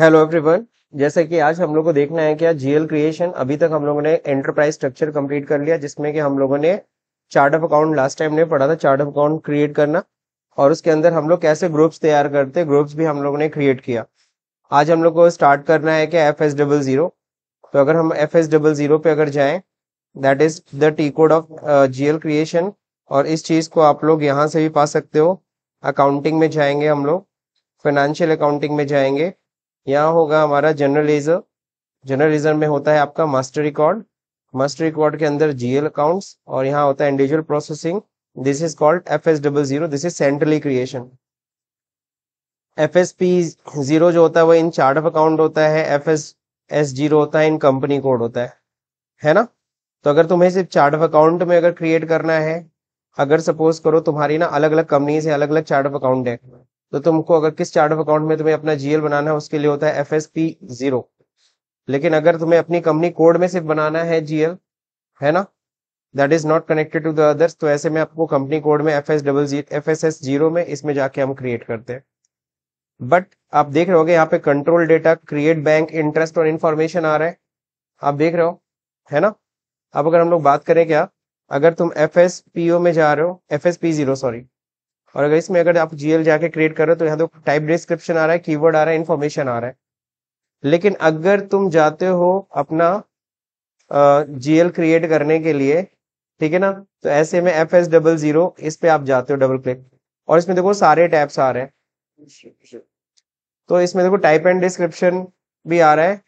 Hello everyone जैसे कि आज हम लोग को देखना है क्या जीएल क्रिएशन अभी तक हम लोगों ने एंटरप्राइज स्ट्रक्चर कंप्लीट कर लिया, जिसमें कि हम लोगों ने chart of account last time ने पढ़ा था चार्ट ऑफ़ अकाउंट क्रिएट करना, और उसके अंदर हम लोग कैसे ग्रुप्स तैयार करते ग्रुप्स भी हम लोगों ने क्रिएट किया। आज हम लोग को स्टार्ट करना है क्या एफ़ एस डबल ज़ीरो तो अगर हम एफ़ एस डबल ज़ीरो पे अगर जाए that is the T code of GL creation और इस चीज़ को आप लोग यहाँ से भी पा सकते हो। अकाउंटिंग में जाएँगे हम लोग फाइनेंशियल अकाउंटिंग में जाएँगे। यहाँ होगा हमारा जर्नलिज्म जर्नलिज्म में होता है आपका मास्टर रिकॉर्ड मास्टर रिकॉर्ड के अंदर जीएल अकाउंट्स और यहाँ होता है individual processing this is called F S double zero this is centrally creation F S P zero जो होता है वो इन चार्ट ऑफ़ अकाउंट होता है। एफ़ एस एस ज़ीरो होता है, इन कंपनी कोड होता है। है ना? तो अगर तुम्हें सिर्फ़ चार्ट ऑफ़ अकाउंट में अगर क्रिएट करना है, अगर सपोज़ करो तुम्हारी ना अलग अलग कंपनी से अलग अलग चार्ट ऑफ़ अकाउंट है। तो तुमको अगर किस चार्ट ऑफ़ अकाउंट में तुम्हें अपना जीएल बनाना है, उसके लिए होता है एफ़ एस पी ज़ीरो लेकिन अगर तुम्हें अपनी कंपनी कोड में सिर्फ़ बनाना है जीएल है ना? That is not connected to the others तो ऐसे में आपको कंपनी कोड में F S double G F S S zero में इसमें जाके हम क्रिएट करते हैं। बट आप देख रहे होगे यहाँ पे control data create bank interest और इन्फॉर्मेशन आ रहा है। आप देख रहे हो, है ना? अब अगर हम लोग बात करें क्या? अगर तुम एफ़ एस पी ओ में जा रहे हो F S P zero sorry और अगर इसमें अगर आप जीएल जाके क्रिएट कर रहे हो तो यहाँ तो टाइप डिस्क्रिप्शन आ रहा है कीवर्ड आ रहा है इन्फॉर्मेशन आ रहा है। लेकिन अगर तुम जाते हो अपना जीएल क्रिएट करने के लिए, ठीक है ना? तो ऐसे में एफ़ एस डबल ज़ीरो इस पे आप जाते हो डबल क्लिक और इसमें देखो सारे टैब्स आ रहे हैं। तो इसमें देखो टाइप एंड डिस्क्रिप्शन भी आ रहा है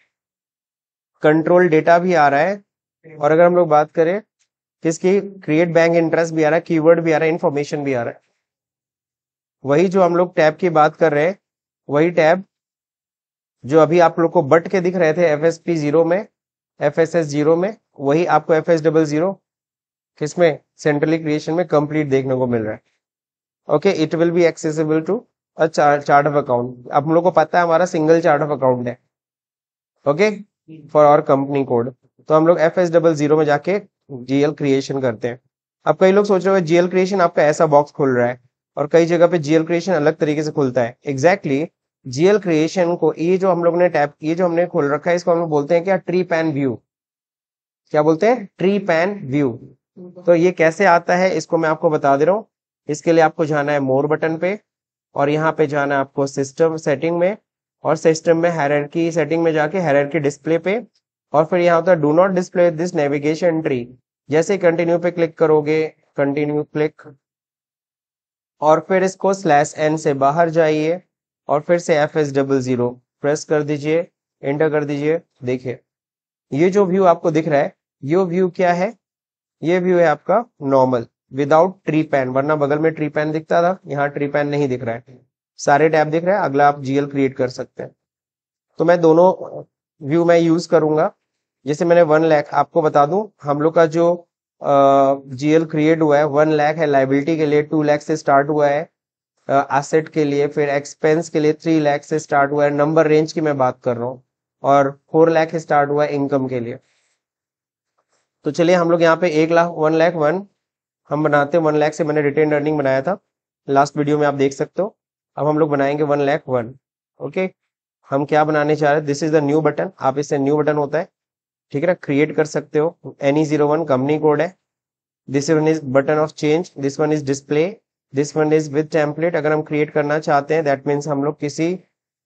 कंट्रोल डेटा भी आ रहा है, और अगर हम लोग बात करें, किसकी? क्रिएट बैंक इंटरेस्ट भी आ रहा है कीवर्ड भी आ रहा है इन्फॉर्मेशन भी आ रहा है। वही जो हम लोग टैब की बात कर रहे हैं, वही टैब जो अभी आप लोग को बट के दिख रहे थे एफ़ एस पी ज़ीरो में एफ़ एस एस ज़ीरो में, वही आपको एफ़ एस डबल ज़ीरो किसमें सेंट्रली क्रिएशन में कंप्लीट देखने को मिल रहा है। Okay it will be accessible to a chart of account आप लोग को पता है हमारा सिंगल चार्ट ऑफ़ अकाउंट है। Okay for our company code तो हम लोग एफ़ एस डबल ज़ीरो में जाके जीएल क्रिएशन करते हैं। अब कई लोग सोच रहे हो जीएल क्रिएशन आपका ऐसा बॉक्स खुल रहा है। और कई जगह पे जीएल क्रिएशन अलग तरीके से खुलता है। एग्जैक्टली जीएल क्रिएशन को ये जो हम लोग ने टैप ये जो हमने खोल रखा है, इसको हम लोग बोलते हैं क्या? ट्री पैन व्यू क्या बोलते हैं? ट्री पैन व्यू तो ये कैसे आता है, इसको मैं आपको बता दे रहा हूँ। इसके लिए आपको जाना है मोर बटन पे, और यहाँ पे जाना है आपको सिस्टम सेटिंग में, और सिस्टम में हैरकी सेटिंग में जाके हैरकी डिस्प्ले पे, और फिर यहाँ होता है do not display this navigation tree जैसे कंटिन्यू पे क्लिक करोगे कंटिन्यू क्लिक और फिर इसको स्लैश एन से बाहर जाइए और फिर से F S double zero press कर दीजिए एंटर कर दीजिए, देखिए। ये जो व्यू आपको दिख रहा है, ये व्यू क्या है? ये व्यू है आपका नॉर्मल विदाउट ट्री पैन वरना बगल में ट्री पैन दिखता था, यहाँ ट्री पैन नहीं दिख रहा है। सारे टैब दिख रहे हैं, अगला आप जीएल क्रिएट कर सकते हैं। तो मैं दोनों व्यू मैं यूज़ करूँगा। जैसे मैंने वन लैख आपको बता दूँ, हम लोग का जो जीएल क्रिएट हुआ है, वन लैख है लाइबिलिटी के लिए टू लैख से स्टार्ट हुआ है एसेट के लिए, फिर एक्सपेंस के लिए थ्री लैख से स्टार्ट हुआ है नंबर रेंज की मैं बात कर रहा हूँ, और फोर लैख स्टार्ट हुआ है इनकम के लिए। तो चलिए हम लोग यहाँ पे एक लाख वन लैख वन हम बनाते हैं वन लैख से मैंने रिटेन अर्निंग बनाया था लास्ट वीडियो में आप देख सकते हो, अब हम लोग बनाएँगे वन लैख वन ओके हम क्या बनाने चाह रहे हैं this is the new button आप इससे न्यू बटन होता है ठीक है ना? क्रिएट कर सकते हो। Any zero one company code है। This one is button of change this one is display this one is with template अगर हम क्रिएट करना चाहते हैं दैट मीन्स हम लोग किसी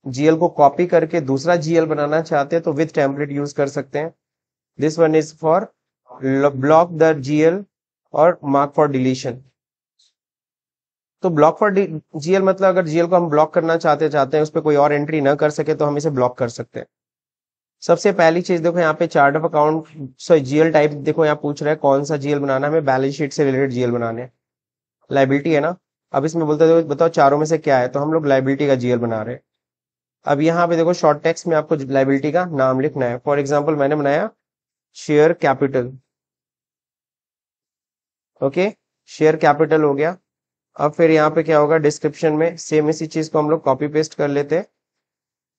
जीएल को कॉपी करके दूसरा जीएल बनाना चाहते हैं तो विथ टेम्पलेट यूज़ कर सकते हैं। This one is for block the GL और मार्क फॉर डिलीशन तो ब्लॉक फॉर जीएल मतलब अगर जीएल को हम ब्लॉक करना चाहते चाहते हैं, उस पर कोई और एंट्री ना कर सके तो हम इसे ब्लॉक कर सकते हैं। सबसे पहली चीज़ देखो, यहाँ पे chart of account sorry GL type देखो, यहाँ पूछ रहा है कौन सा जीएल बनाना है, हमें बैलेंस शीट से रिलेटेड जीएल बनाने हैं। लाइबिलिटी है ना? अब इसमें बोलते हैं बताओ चारों में से क्या है तो हम लोग लाइबिलिटी का जीएल बना रहे हैं। अब यहाँ पे देखो शॉर्ट टेक्स्ट में आपको लाइबिलिटी का नाम लिखना है। फॉर एग्ज़ाम्पल मैंने बनाया share capital okay share capital हो गया। अब फिर यहाँ पे क्या होगा डिस्क्रिप्शन में सेम इसी चीज़ को हम लोग कॉपी पेस्ट कर लेते हैं।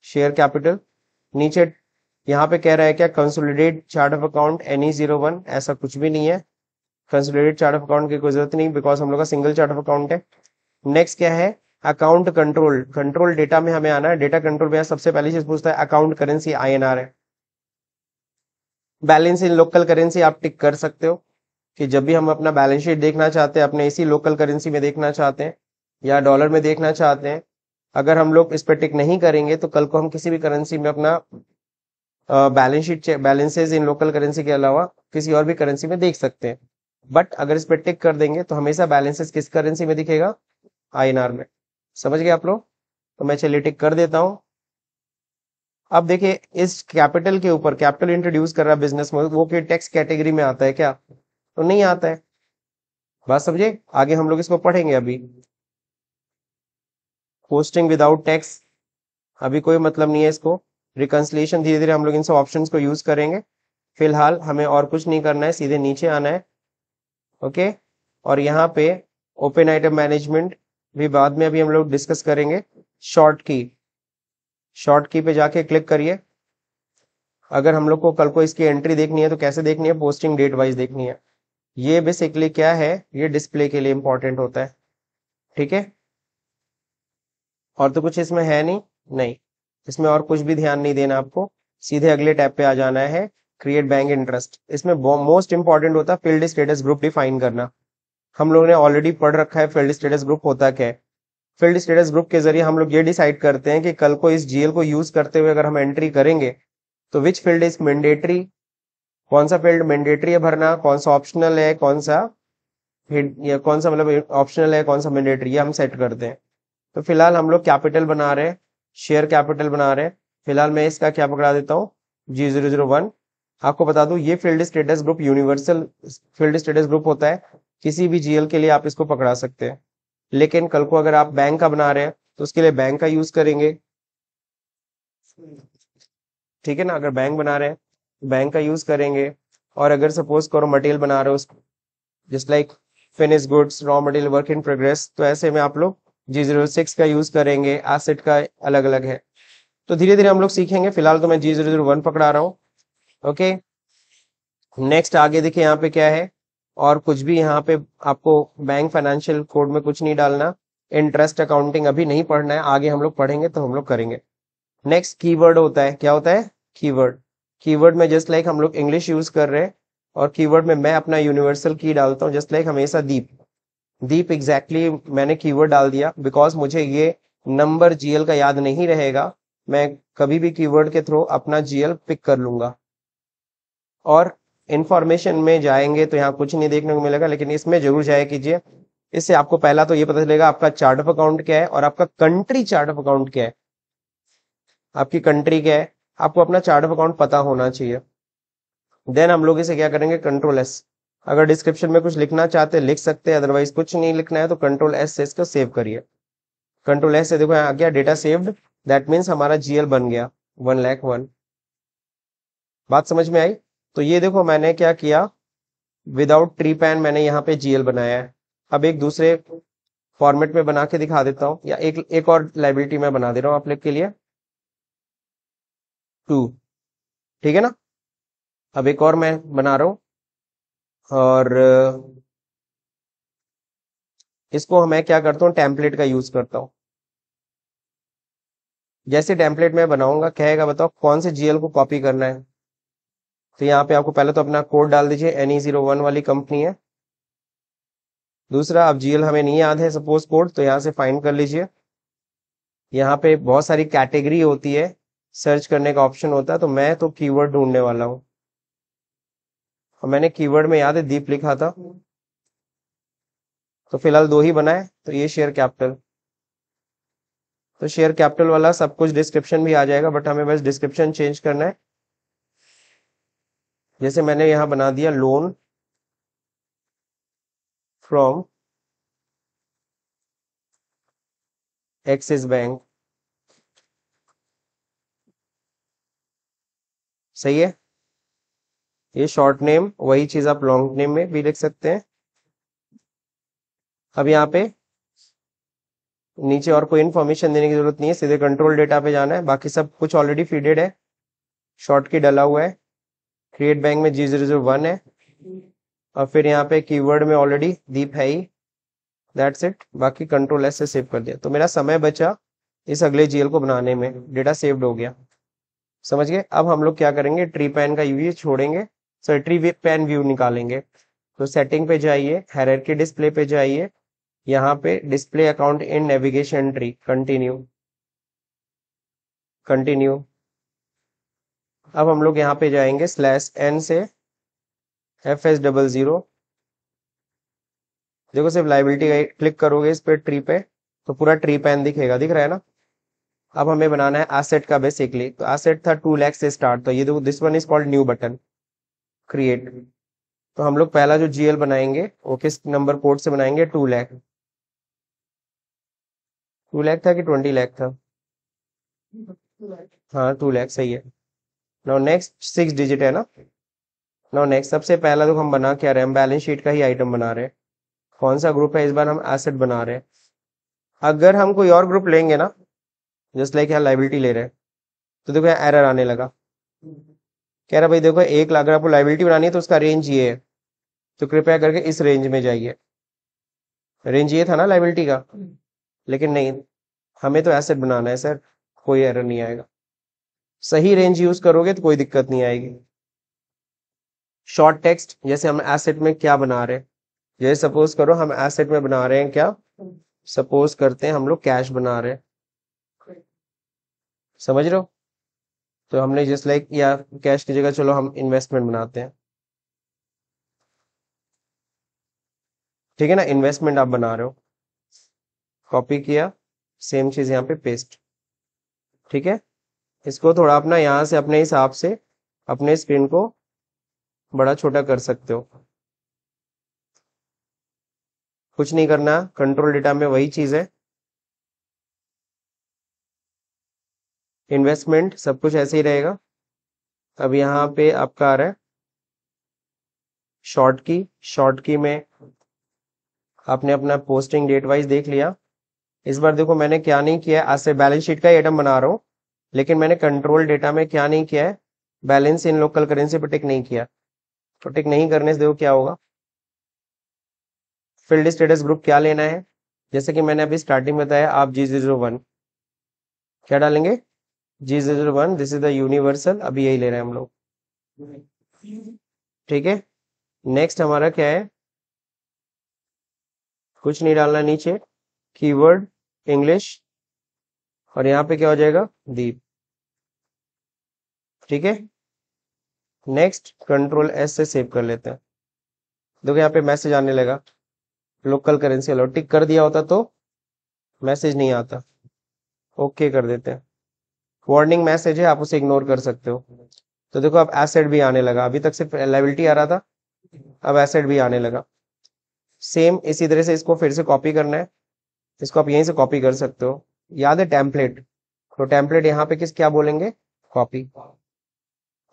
शेयर कैपिटल नीचे यहाँ पे कह रहा है क्या consolidate chart of account any zero one ऐसा कुछ भी नहीं है। कंसोलिडेट चार्ट ऑफ़ अकाउंट की कोई ज़रूरत नहीं बिकॉज़ हम लोग का सिंगल चार्ट ऑफ़ अकाउंट है। नेक्स्ट क्या है? अकाउंट कंट्रोल कंट्रोल डेटा में हमें आना है। डेटा कंट्रोल में सबसे पहली चीज़ पूछता है अकाउंट करेंसी आईएनआर है। बैलेंस इन लोकल करेंसी आप टिक कर सकते हो, कि जब भी हम अपना बैलेंस शीट देखना चाहते हैं, अपने इसी लोकल करेंसी में देखना चाहते हैं, या डॉलर में देखना चाहते हैं, अगर हम लोग इस पर टिक नहीं करेंगे तो कल को हम किसी भी करेंसी में अपना balance sheet balances in local currency के अलावा किसी और भी करेंसी में देख सकते हैं। बट अगर इस पर टिक कर देंगे तो हमेशा बैलेंसेस किस करेंसी में दिखेगा? आईएनआर में। समझ गए आप लोग? तो मैं चलिए टिक कर देता हूँ। अब देखिए, इस कैपिटल के ऊपर कैपिटल इंट्रोड्यूस कर रहा है बिज़नेस में वो के टैक्स कैटेगरी में आता है क्या? तो नहीं आता है। बात समझे? आगे हम लोग इसको पढ़ेंगे अभी। पोस्टिंग विदाउट टैक्स अभी कोई मतलब नहीं है इसको। रिकन्सलेशन धीरे धीरे हम लोग इन सब ऑप्शन को यूज़ करेंगे। फ़िलहाल हमें और कुछ नहीं करना है, सीधे नीचे आना है। ओके और यहाँ पे ओपन आइटम मैनेजमेंट भी बाद में अभी हम लोग डिस्कस करेंगे। शॉर्ट की शॉर्ट की पे जाके क्लिक करिए। अगर हम लोग को कल को इसकी एंट्री देखनी है तो कैसे देखनी है? पोस्टिंग डेट वाइज देखनी है। ये बेसिकली क्या है? ये डिस्प्ले के लिए इंपॉर्टेंट होता है। ठीक है? और तो कुछ इसमें है नहीं? नहीं। इसमें और कुछ भी ध्यान नहीं देना आपको। सीधे अगले टैब पे आ जाना है क्रिएट बैंक इंटरेस्ट इसमें मोस्ट इंपॉर्टेंट होता है फ़ील्ड स्टेटस ग्रुप डिफाइन करना। हम लोगों ने ऑलरेडी पढ़ रखा है फ़ील्ड स्टेटस ग्रुप होता क्या है। फ़ील्ड स्टेटस ग्रुप के ज़रिए हम लोग ये डिसाइड करते हैं कि कल को इस जीएल को यूज़ करते हुए अगर हम एंट्री करेंगे तो विच फ़ील्ड इज़ मैंडेटरी कौन सा फ़ील्ड मैंडेटरी है भरना? कौन सा ऑप्शनल है? कौन सा या कौन सा मतलब ऑप्शनल है? कौन सा मैंडेटरी है हम सेट करते हैं। तो फ़िलहाल हम लोग कैपिटल बना रहे हैं। शेयर कैपिटल बना रहे हैं। फ़िलहाल मैं इसका क्या पकड़ा देता हूँ? जी ज़ीरो ज़ीरो वन आपको बता दूँ, ये field status group universal field status group होता है। किसी भी जीएल के लिए आप इसको पकड़ा सकते हैं। लेकिन कल को अगर आप बैंक का बना रहे हैं तो उसके लिए बैंक का यूज़ करेंगे। ठीक है ना? अगर बैंक बना रहे हैं बैंक का यूज़ करेंगे। और अगर सपोज़ करो मटेरियल बना रहे हो just like finish goods raw material work in progress तो ऐसे में आप लोग जी ज़ीरो सिक्स का यूज़ करेंगे एसेट का अलग अलग है। तो धीरे धीरे हम लोग सीखेंगे, फ़िलहाल तो मैं जी ज़ीरो ज़ीरो वन पकड़ा रहा हूँ ओके नेक्स्ट आगे देखिए यहाँ पे क्या है, और कुछ भी यहाँ पे आपको बैंक फाइनेंशियल कोड में कुछ नहीं डालना इंटरेस्ट अकाउंटिंग अभी नहीं पढ़ना है, आगे हम लोग पढ़ेंगे तो हम लोग करेंगे। नेक्स्ट कीवर्ड होता है, क्या होता है? कीवर्ड कीवर्ड में जस्ट लाइक हम लोग इंग्लिश यूज़ कर रहे हैं, और कीवर्ड में मैं अपना यूनिवर्सल की डालता हूँ जस्ट लाइक हमेशा दीप। दीप एग्जैक्टली exactly मैंने कीवर्ड डाल दिया बिकॉज़ मुझे ये नंबर जीएल का याद नहीं रहेगा, मैं कभी भी कीवर्ड के थ्रू अपना जीएल पिक कर लूँगा। और इंफॉर्मेशन में जाएँगे तो यहाँ कुछ नहीं देखने को मिलेगा, लेकिन इसमें ज़रूर जाए कीजिए। इससे आपको पहला तो ये पता चलेगा आपका चार्ट ऑफ़ अकाउंट क्या है और आपका कंट्री चार्ट ऑफ़ अकाउंट क्या है। आपकी कंट्री क्या है, आपको अपना चार्ट ऑफ़ अकाउंट पता होना चाहिए। देन हम लोग इसे क्या करेंगे कंट्रोल एस अगर डिस्क्रिप्शन में कुछ लिखना चाहते हैं लिख सकते हैं अदरवाइज़ कुछ नहीं लिखना है तो कंट्रोल एस से इसको सेव करिए। कंट्रोल एस से देखो आ गया डेटा सेव्ड दैट मीन्स हमारा जीएल बन गया वन लैख वन बात समझ में आई? तो ये देखो, मैंने क्या किया? विदाउट ट्री पैन मैंने यहाँ पे जीएल बनाया है। अब एक दूसरे फॉर्मेट में बना के दिखा देता हूँ, या एक एक और लाइबिलिटी में बना दे रहा हूँ आप लोग के लिए। टू ठीक है ना? अब एक और मैं बना रहा हूँ। और इसको मैं क्या करता हूँ टेम्पलेट का यूज़ करता हूँ। जैसे टेम्पलेट में बनाऊँगा, कहेगा बताओ, कौन से जीएल को कॉपी करना है? तो यहाँ पे आपको पहले तो अपना कोड डाल दीजिए एनी ज़ीरो वन वाली कंपनी है। दूसरा, अब जीएल हमें नहीं याद है सपोज़ कोड तो यहाँ से फाइंड कर लीजिए। यहाँ पे बहुत सारी कैटेगरी होती है सर्च करने का ऑप्शन होता है तो मैं तो कीवर्ड ढूँढने वाला हूँ। और मैंने कीवर्ड में याद है, दीप लिखा था। तो फ़िलहाल दो ही बनाए तो ये शेयर कैपिटल तो शेयर कैपिटल वाला सब कुछ डिस्क्रिप्शन भी आ जाएगा बट हमें बस डिस्क्रिप्शन चेंज करना है। जैसे मैंने यहाँ बना दिया लोन फ्रॉम एक्सिस बैंक सही है? ये शॉर्ट नेम वही चीज़ आप लॉन्ग नेम में भी लिख सकते हैं। अब यहाँ पे नीचे और कोई इन्फॉर्मेशन देने की ज़रूरत नहीं है, सीधे कंट्रोल डेटा पे जाना है। बाकी सब कुछ ऑलरेडी फीडेड है। शॉर्ट की डला हुआ है। क्रिएट बैंक में जी ज़ीरो वन है। और फिर यहाँ पे कीवर्ड में ऑलरेडी दीप है ही। दैट्स इट बाकी कंट्रोल एस सेव कर दिया। तो मेरा समय बचा इस अगले जीएल को बनाने में। डेटा सेव्ड हो गया। समझ गए? अब हम लोग क्या करेंगे? ट्री पैन का व्यू छोड़ेंगे। सॉरी ट्री पैन व्यू निकालेंगे। तो सेटिंग पे जाइए हेरर डिस्प्ले पे जाइए। यहाँ पे display account in navigation tree continue continue अब हम लोग यहाँ पे जाएँगे स्लैश एन से एफ़ एस डबल ज़ीरो देखो सिर्फ़ लाइबिलिटी क्लिक करोगे इस पे ट्री पे तो पूरा ट्री पैन दिखेगा। दिख रहा है ना? अब हमें बनाना है एसेट का बेसिकली तो एसेट था टू लैक्स से स्टार्ट तो ये देखो this one is called new button create तो हम लोग पहला जो जीएल बनाएँगे, वो किस नंबर पोर्ट से बनाएँगे? टू लैख टू लैख था कि ट्वेंटी लैख था? हाँ टू लैख सही है। नाउ नेक्स्ट सिक्स डिजिट है ना? नाउ नेक्स्ट सबसे पहला तो हम बना क्या रहे हैं बैलेंस शीट का ही आइटम बना रहे हैं। कौन सा ग्रुप है? इस बार हम एसेट बना रहे हैं। अगर हम कोई और ग्रुप लेंगे ना जस्ट लाइक यहाँ लाइबिलिटी ले रहे हैं तो देखो यहाँ एरर आने लगा। कह रहा, भाई देखो, एक लाख अगर आपको लाइबिलिटी बनानी है तो उसका रेंज ये है। तो कृपया करके इस रेंज में जाइए। रेंज ये था ना लाइबिलिटी का। लेकिन नहीं, हमें तो एसेट बनाना है सर कोई एरर नहीं आएगा। सही रेंज यूज़ करोगे तो कोई दिक्कत नहीं आएगी। शॉर्ट टेक्स्ट जैसे हम एसेट में क्या बना रहे हैं। जैसे सपोज़ करो, हम एसेट में बना रहे हैं क्या? सपोज़ करते हैं, हम लोग कैश बना रहे हैं। समझ रहे हो? तो हमने जस्ट लाइक या कैश की जगह चलो, हम इन्वेस्टमेंट बनाते हैं। ठीक है ना? इन्वेस्टमेंट आप बना रहे हो। कॉपी किया सेम चीज़ यहाँ पे पेस्ट ठीक है? इसको थोड़ा अपना यहाँ से, अपने हिसाब से, अपने स्क्रीन को बड़ा छोटा कर सकते हो। कुछ नहीं करना कंट्रोल डेटा में वही चीज़ है। इन्वेस्टमेंट सब कुछ ऐसे ही रहेगा। अब यहाँ पे आपका आ रहा है। शॉर्ट की शॉर्ट की में आपने अपना पोस्टिंग डेट वाइज देख लिया। इस बार देखो मैंने क्या नहीं किया आज से बैलेंस शीट का आइटम बना रहा हूँ। लेकिन मैंने कंट्रोल डेटा में क्या नहीं किया है। बैलेंस इन लोकल करेंसी पर टिक नहीं किया। तो टिक नहीं करने से देखो क्या होगा। फ़ील्ड स्टेटस ग्रुप क्या लेना है? जैसे कि मैंने अभी स्टार्टिंग में बताया, आप जी ज़ीरो वन क्या डालेंगे? G zero one this is the universal अभी यही ले रहे हैं हम लोग। ठीक है? नेक्स्ट हमारा क्या है? कुछ नहीं डालना नीचे। कीवर्ड इंग्लिश और यहाँ पे क्या हो जाएगा? दीप ठीक है? नेक्स्ट कंट्रोल एस से सेव कर लेते हैं। देखो यहाँ पे मैसेज आने लगा। लोकल करेंसी अलाउ टिक कर दिया होता तो मैसेज नहीं आता। ओके कर देते हैं। वार्निंग मैसेज है, आप उसे इग्नोर कर सकते हो। तो देखो, अब एसेट भी आने लगा। अभी तक सिर्फ़ लाइबिलिटी आ रहा था, अब एसेट भी आने लगा। सेम इसी तरह से इसको फिर से कॉपी करना है। इसको आप यहीं से कॉपी कर सकते हो। याद है टेम्पलेट तो टेम्पलेट यहाँ पे किस, क्या बोलेंगे? कॉपी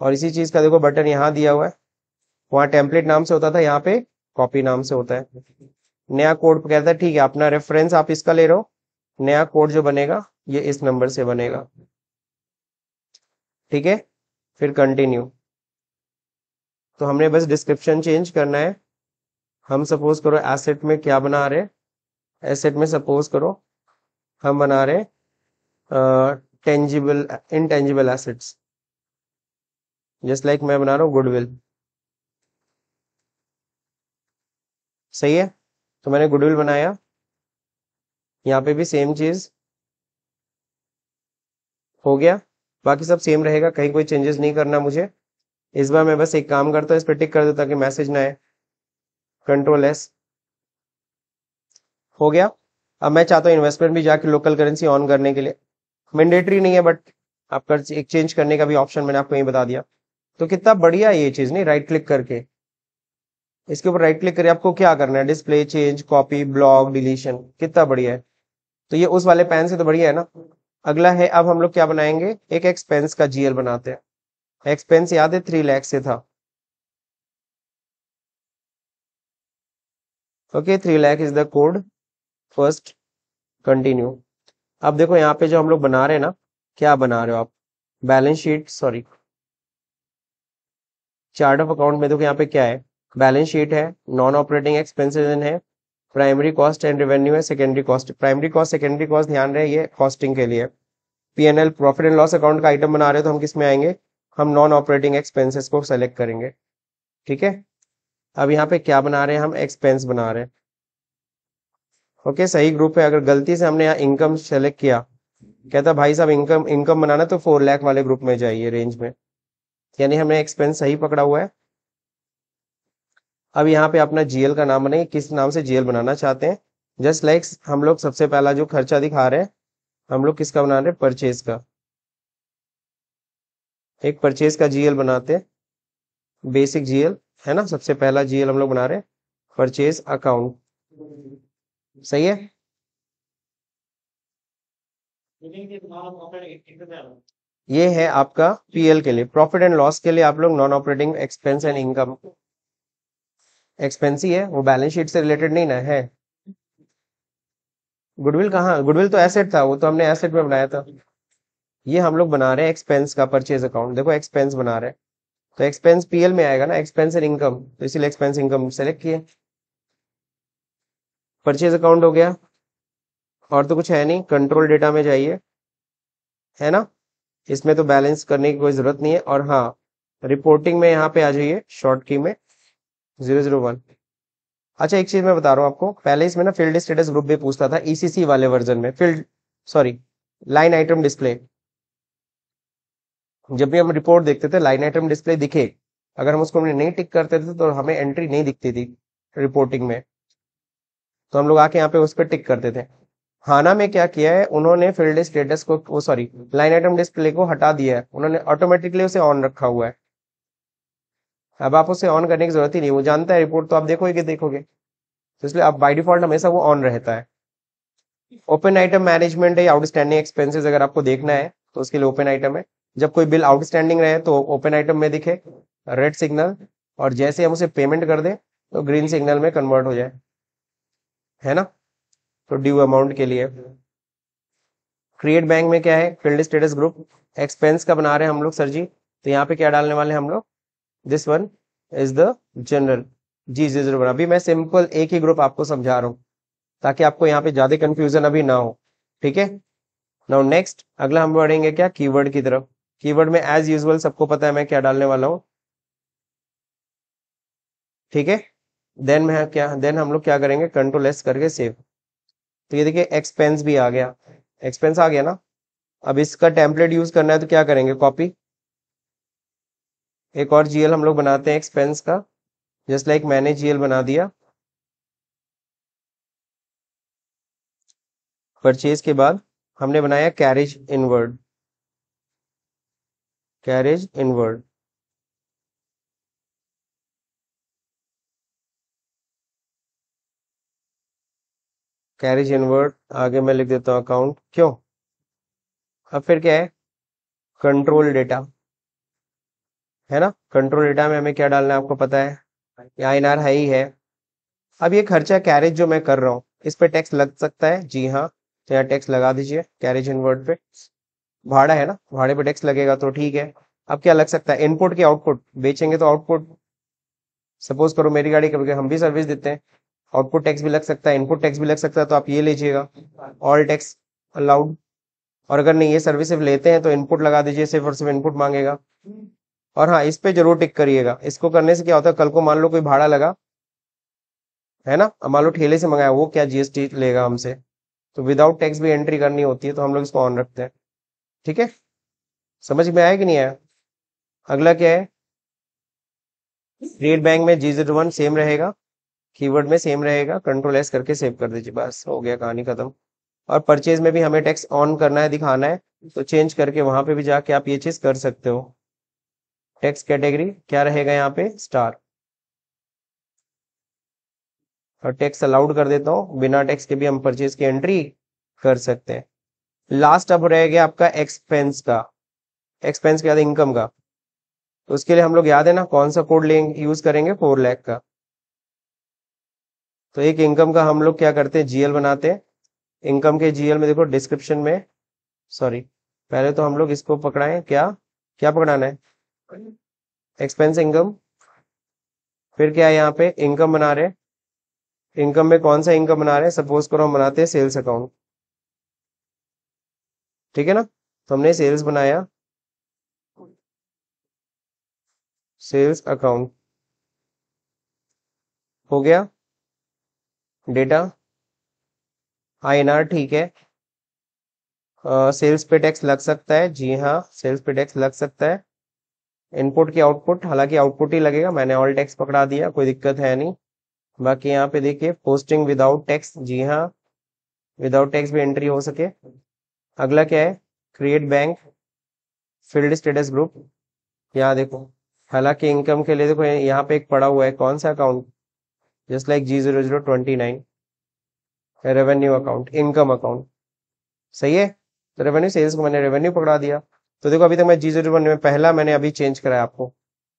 और इसी चीज़ का देखो बटन यहाँ दिया हुआ है। वहाँ टेम्पलेट नाम से होता था, यहाँ पे कॉपी नाम से होता है। नया कोड कहता है, ठीक है, अपना रेफरेंस आप इसका ले रहे हो। नया कोड जो बनेगा, ये इस नंबर से बनेगा। ठीक है? फिर कंटिन्यू तो हमने बस डिस्क्रिप्शन चेंज करना है। हम सपोज़ करो एसेट में क्या बना रहे एसेट में सपोज़ करो हम बना रहे tangible intangible assets just like मैं बना रहा हूँ गुडविल सही है? तो मैंने गुडविल बनाया। यहाँ पे भी सेम चीज़ हो गया। बाकी सब सेम रहेगा, कहीं कोई चेंजेस नहीं करना मुझे। इस बार मैं बस एक काम करता हूँ, इस पर टिक कर देता ताकि मैसेज ना आए। कंट्रोल एस हो गया। अब मैं चाहता हूँ इन्वेस्टमेंट भी जाके लोकल करेंसी ऑन करने के लिए। मैंडेटरी नहीं है बट आपका एक चेंज करने का भी ऑप्शन मैंने आपको यही बता दिया। तो कितना बढ़िया ये चीज़, नहीं? राइट क्लिक करके। इसके ऊपर राइट क्लिक करके आपको क्या करना है? Display change copy block deletion कितना बढ़िया है। तो ये उस वाले पैन से तो बढ़िया है ना? अगला है, अब हम लोग क्या बनाएँगे? एक एक्सपेंस का जीएल बनाते हैं। एक्सपेंस याद है? थ्री लैख से था। Okay three lakh is the code first continue अब देखो, यहाँ पे जो हम लोग बना रहे हैं ना, क्या बना रहे हो आप? Balance sheet sorry chart of account में देखो, यहाँ पे क्या है? बैलेंस शीट है नॉन ऑपरेटिंग एक्सपेंसेस है प्राइमरी कॉस्ट एंड रेवेन्यू है secondary cost primary cost secondary cost ध्यान रहे ये कॉस्टिंग के लिए। P N L profit and loss account का आइटम बना रहे हो तो हम किसमें आएँगे? हम नॉन ऑपरेटिंग एक्सपेंसेस को सेलेक्ट करेंगे। ठीक है? अब यहाँ पे क्या बना रहे हैं? हम एक्सपेंस बना रहे हैं। ओके सही ग्रुप है। अगर गलती से हमने यहाँ इनकम सेलेक्ट किया, कहता भाई साहब इनकम इनकम बनाना तो फोर लाख वाले ग्रुप में जाइए रेंज में। यानी हमने एक्सपेंस सही पकड़ा हुआ है। अब यहाँ पे अपना जीएल का नाम बनाइए। किस नाम से जीएल बनाना चाहते हैं? जस्ट लाइक हम लोग सबसे पहला जो खर्चा दिखा रहे हैं, हम लोग किसका बना रहे हैं? परचेज का। एक परचेज का जीएल बनाते हैं। बेसिक जीएल है ना? सबसे पहला जीएल हम लोग बना रहे हैं। परचेज अकाउंट सही है? ये है आपका पीएल के लिए। प्रॉफिट एंड लॉस के लिए आप लोग non operating expense and income expense ही, वो बैलेंस शीट से रिलेटेड नहीं ना है। गुडविल कहाँ? गुडविल तो एसेट था, वो तो हमने एसेट में बनाया था। ये हम लोग बना रहे हैं एक्सपेंस का परचेज अकाउंट देखो एक्सपेंस बना रहे तो एक्सपेंस पीएल में आएगा ना एक्सपेंस एंड इनकम तो इसीलिए एक्सपेंस इनकम सेलेक्ट किए परचेज अकाउंट हो गया। और तो कुछ है नहीं कंट्रोल डेटा में जाइए। है ना? इसमें तो बैलेंस करने की कोई ज़रूरत नहीं है। और हाँ रिपोर्टिंग में यहाँ पे आ जाइए शॉर्ट की में। Zero zero one. अच्छा एक चीज़ मैं बता रहा हूँ आपको। पहले इसमें ना फ़ील्ड स्टेटस ग्रुप भी पूछता था ईसीसी e वाले वर्जन में। Field sorry line item display जब भी हम रिपोर्ट देखते थे लाइन आइटम डिस्प्ले दिखे। अगर हम उसको नहीं टिक करते थे तो हमें एंट्री नहीं दिखती थी रिपोर्टिंग में। तो हम लोग आके यहाँ पे उस पर टिक करते थे। हाना में क्या किया है, उन्होंने फ़ील्ड स्टेटस को सॉरी लाइन आइटम डिस्प्ले को हटा दिया है। उन्होंने ऑटोमेटिकली उसे ऑन रखा हुआ है। अब आप उसे ऑन करने की ज़रूरत ही नहीं, वो जानता है रिपोर्ट तो आप देखोगे देखोगे। तो इसलिए आप बाई डिफ़ॉल्ट हमेशा वो ऑन रहता है। ओपन आइटम मैनेजमेंट है आउटस्टैंडिंग एक्सपेंसेस अगर आपको देखना है तो उसके लिए ओपन आइटम है। जब कोई बिल आउटस्टैंडिंग रहे तो ओपन आइटम में दिखे रेड सिग्नल और जैसे हम उसे पेमेंट कर दें तो ग्रीन सिग्नल में कन्वर्ट हो जाए। है ना? तो ड्यू अमाउंट के लिए। क्रिएट बैंक में क्या है? फ़ील्ड स्टेटस ग्रुप एक्सपेंस का बना रहे हैं हम लोग सर जी? तो यहाँ पे क्या डालने वाले हैं हम लोग? This one is the general जी जी ज़रूर अभी मैं सिंपल एक ही ग्रुप आपको समझा रहा हूँ, ताकि आपको यहाँ पे ज़्यादा कंफ्यूजन अभी ना हो। ठीक है? नाउ नेक्स्ट अगला हम बढ़ेंगे क्या? कीवर्ड की तरफ़। कीवर्ड में एज यूजल सबको पता है मैं क्या डालने वाला हूँ। ठीक है? देन मैं क्या देन हम लोग क्या करेंगे? कंट्रोल एस करके सेव तो ये देखिए एक्सपेंस भी आ गया। एक्सपेंस आ गया ना? अब इसका टेम्पलेट यूज़ करना है तो क्या करेंगे? कॉपी एक और जीएल हम लोग बनाते हैं एक्सपेंस का जस्ट लाइक मैंने जीएल बना दिया। परचेज के बाद हमने बनाया carriage inward carriage inward carriage inward आगे मैं लिख देता हूँ अकाउंट क्यों? अब फिर क्या है? कंट्रोल डेटा है ना? कंट्रोल डेटा में हमें क्या डालना है आपको पता है? आई है ही है। अब ये खर्चा कैरेज जो मैं कर रहा हूँ, इस पे टैक्स लग सकता है? जी हाँ। तो यहाँ टैक्स लगा दीजिए कैरेज इनवर्ड पे। भाड़ा है ना? भाड़े पे टैक्स लगेगा तो ठीक है। अब क्या लग सकता है? इनपुट की आउटपुट बेचेंगे तो आउटपुट सपोज़ करो मेरी गाड़ी कभी हम भी सर्विस देते हैं। आउटपुट टैक्स भी लग सकता है इनपुट टैक्स भी लग सकता है तो आप ये लीजिएगा। ऑल टैक्स अलाउड और अगर नहीं, ये सर्विस सिर्फ़ लेते हैं तो इनपुट लगा दीजिए, सिर्फ़ और सिर्फ़ इनपुट मांगेगा। और हाँ इस पे ज़रूर टिक करिएगा। इसको करने से क्या होता है, कल को मान लो कोई भाड़ा लगा, है ना? मान लो ठेले से मंगाया, वो क्या जीएसटी लेगा हमसे? तो विदाउट टैक्स भी एंट्री करनी होती है तो हम लोग इसको ऑन रखते हैं। ठीक है? समझ में आया कि नहीं आया? अगला क्या है? क्रिएट बैंक में जी ज़ीरो वन सेम रहेगा। कीवर्ड में सेम रहेगा। कंट्रोल एस करके सेव कर दीजिए, बस, हो गया कहानी खत्म। और परचेज में भी हमें टैक्स ऑन करना है, दिखाना है तो चेंज करके वहाँ पे भी जाके आप ये चीज़ कर सकते हो। टैक्स कैटेगरी क्या रहेगा यहाँ पे? स्टार और टैक्स अलाउड कर देता हूँ। बिना टैक्स के भी हम परचेज की एंट्री कर सकते हैं। लास्ट अब रह गया आपका एक्सपेंस का। एक्सपेंस के बाद इनकम का। तो उसके लिए हम लोग याद है ना, कौन सा कोड लेंगे यूज़ करेंगे? फोर लैख का। तो एक इनकम का हम लोग क्या करते हैं? जीएल बनाते हैं। इनकम के जीएल में देखो डिस्क्रिप्शन में सॉरी पहले तो हम लोग इसको पकड़ाएँ। क्या? क्या पकड़ाना है? एक्सपेंस इनकम फिर क्या है यहाँ पे? इनकम बना रहे इनकम में कौन सा इनकम बना रहे हैं? सपोज़ करो हम बनाते हैं सेल्स अकाउंट ठीक है ना? तो हमने सेल्स बनाया। सेल्स अकाउंट हो गया। डेटा आईएनआर ठीक है। सेल्स पे टैक्स लग सकता है। जी हाँ सेल्स पे टैक्स लग सकता है। इनपुट की आउटपुट, हालाँकि आउटपुट ही लगेगा, मैंने ऑल टैक्स पकड़ा दिया, कोई दिक्कत है नहीं। बाकी यहाँ पे देखिए पोस्टिंग विदाउट टैक्स जी हाँ विदाउट टैक्स भी एंट्री हो सके। अगला क्या है? Create bank field status group यहाँ देखो, हालाँकि इनकम के लिए देखो, यहाँ पे एक पड़ा हुआ है, कौन सा account just like G zero zero twenty nine revenue account income account सही है? तो रेवेन्यू सेल्स को मैंने रेवेन्यू पकड़ा दिया। तो देखो, अभी तक मैं जी ज़ीरो वन में पहला मैंने अभी चेंज कराया आपको।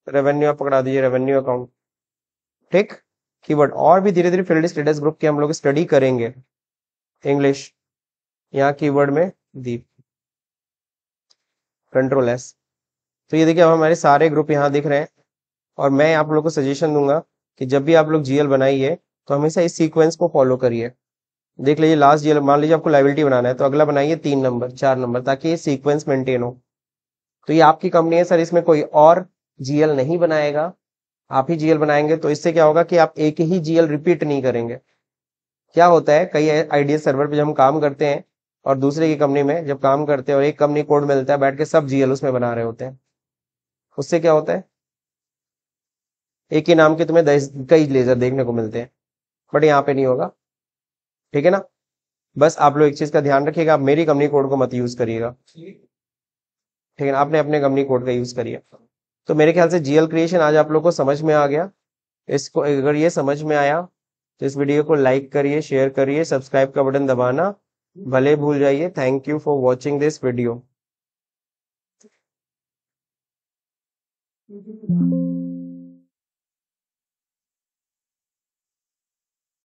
रेवेन्यू आप पकड़ा दीजिए रेवेन्यू अकाउंट ठीक कीवर्ड और भी धीरे धीरे फ़ील्ड स्टेटस ग्रुप की हम लोग स्टडी करेंगे। इंग्लिश यहाँ कीवर्ड में दीप कंट्रोल एस तो ये देखिए, अब हमारे सारे ग्रुप यहाँ दिख रहे हैं। और मैं आप लोग को सजेशन दूँगा कि जब भी आप लोग जीएल बनाइए तो हमेशा इस सीक्वेंस को फॉलो करिए। देख लीजिए लास्ट जीएल मान लीजिए आपको लाइबिलिटी बनाना है तो अगला बनाइए तीन नंबर चार नंबर ताकि ये सीक्वेंस मेंटेन हो। तो ये आपकी कंपनी है सर इसमें कोई और जीएल नहीं बनाएगा। आप ही जीएल बनाएँगे तो इससे क्या होगा कि आप एक ही जीएल रिपीट नहीं करेंगे। क्या होता है, कई आइडिया सर्वर पे जब हम काम करते हैं, और दूसरे की कंपनी में जब काम करते हैं, और एक कंपनी कोड मिलता है, बैठ के सब जीएल उसमें बना रहे होते हैं। उससे क्या होता है, एक ही नाम के तुम्हें कई लेजर देखने को मिलते हैं बट यहाँ पे नहीं होगा। ठीक है ना? बस आप लोग एक चीज़ का ध्यान रखिएगा मेरी कंपनी कोड को मत यूज़ करिएगा। ठीक है आपने अपने कंपनी कोड का यूज़ करिए तो मेरे ख्याल से जीएल क्रिएशन आज आप लोग को समझ में आ गया। इसको, अगर ये समझ में आया तो इस वीडियो को लाइक करिए शेयर करिए सब्सक्राइब का बटन दबाना। भले भूल जाइए। Thank you for watching this video.